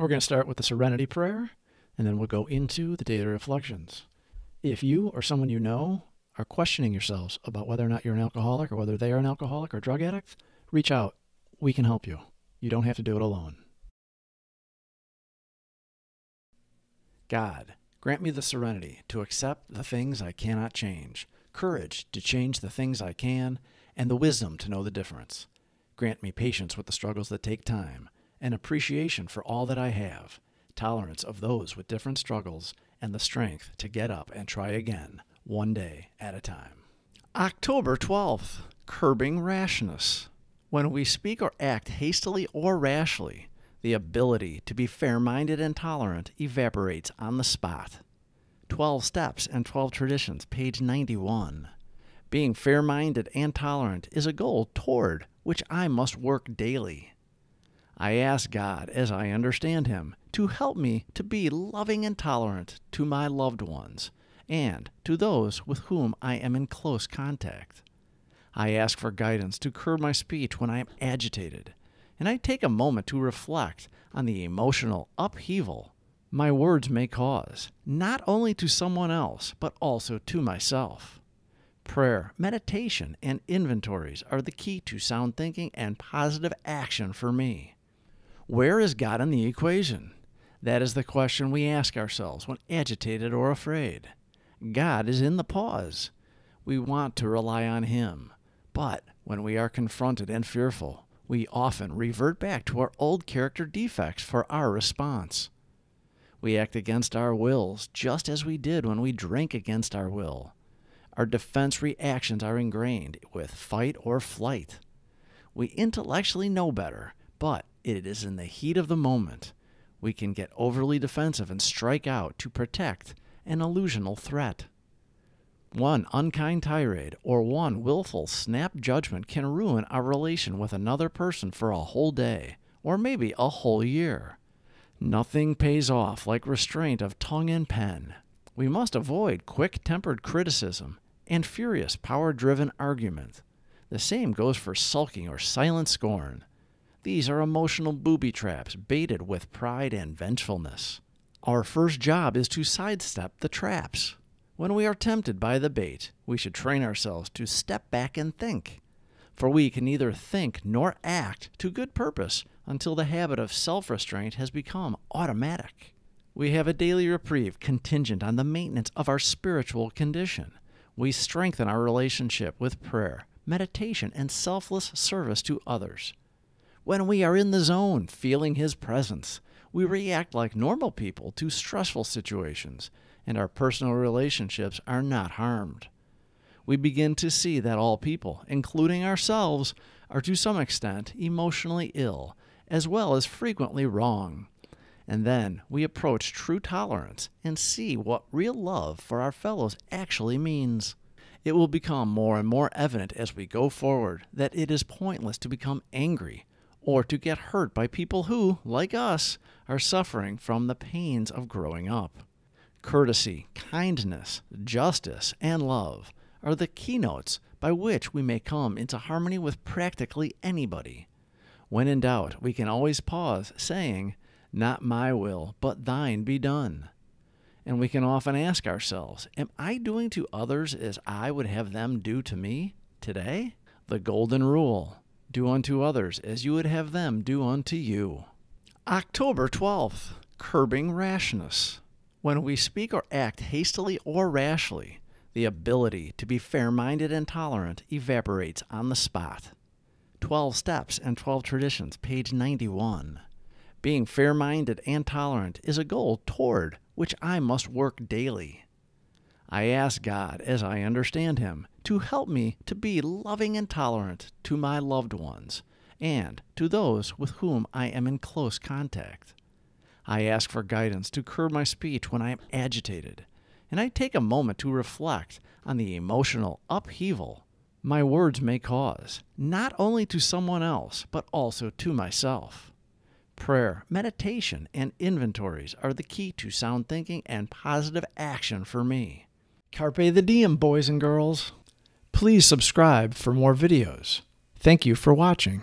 We're going to start with the Serenity Prayer, and then we'll go into the daily reflections. If you or someone you know are questioning yourselves about whether or not you're an alcoholic or whether they are an alcoholic or drug addict, reach out. We can help you. You don't have to do it alone. God, grant me the serenity to accept the things I cannot change, courage to change the things I can, and the wisdom to know the difference. Grant me patience with the struggles that take time, and appreciation for all that I have, tolerance of those with different struggles, and the strength to get up and try again, one day at a time. October 12th, curbing rashness. When we speak or act hastily or rashly, the ability to be fair minded and tolerant evaporates on the spot. 12 Steps and 12 Traditions, page 91. Being fair minded and tolerant is a goal toward which I must work daily. I ask God, as I understand Him, to help me to be loving and tolerant to my loved ones and to those with whom I am in close contact. I ask for guidance to curb my speech when I am agitated, and I take a moment to reflect on the emotional upheaval my words may cause, not only to someone else, but also to myself. Prayer, meditation, and inventories are the key to sound thinking and positive action for me. Where is God in the equation? That is the question we ask ourselves when agitated or afraid. God is in the pause. We want to rely on Him. But when we are confronted and fearful, we often revert back to our old character defects for our response. We act against our wills just as we did when we drank against our will. Our defense reactions are ingrained with fight or flight. We intellectually know better, but it is in the heat of the moment. We can get overly defensive and strike out to protect an illusional threat. One unkind tirade or one willful snap judgment can ruin our relation with another person for a whole day, or maybe a whole year. Nothing pays off like restraint of tongue and pen. We must avoid quick tempered criticism and furious power driven argument. The same goes for sulking or silent scorn. These are emotional booby traps baited with pride and vengefulness. Our first job is to sidestep the traps. When we are tempted by the bait, we should train ourselves to step back and think. For we can neither think nor act to good purpose until the habit of self restraint has become automatic. We have a daily reprieve contingent on the maintenance of our spiritual condition. We strengthen our relationship with prayer, meditation, and selfless service to others. When we are in the zone, feeling His presence, we react like normal people to stressful situations, and our personal relationships are not harmed. We begin to see that all people, including ourselves, are to some extent emotionally ill, as well as frequently wrong. And then we approach true tolerance and see what real love for our fellows actually means. It will become more and more evident as we go forward that it is pointless to become angry or to get hurt by people who, like us, are suffering from the pains of growing up. Courtesy, kindness, justice, and love are the keynotes by which we may come into harmony with practically anybody. When in doubt, we can always pause, saying, Not my will, but thine be done. And we can often ask ourselves, Am I doing to others as I would have them do to me today? The Golden Rule do unto others as you would have them do unto you. October 12th, curbing rashness. When we speak or act hastily or rashly, the ability to be fair minded and tolerant evaporates on the spot. 12 Steps and 12 Traditions, page 91. Being fair minded and tolerant is a goal toward which I must work daily. I ask God, as I understand Him, to help me to be loving and tolerant to my loved ones and to those with whom I am in close contact. I ask for guidance to curb my speech when I am agitated, and I take a moment to reflect on the emotional upheaval my words may cause, not only to someone else, but also to myself. Prayer, meditation, and inventories are the key to sound thinking and positive action for me. Carpe the diem, boys and girls. Please subscribe for more videos. Thank you for watching.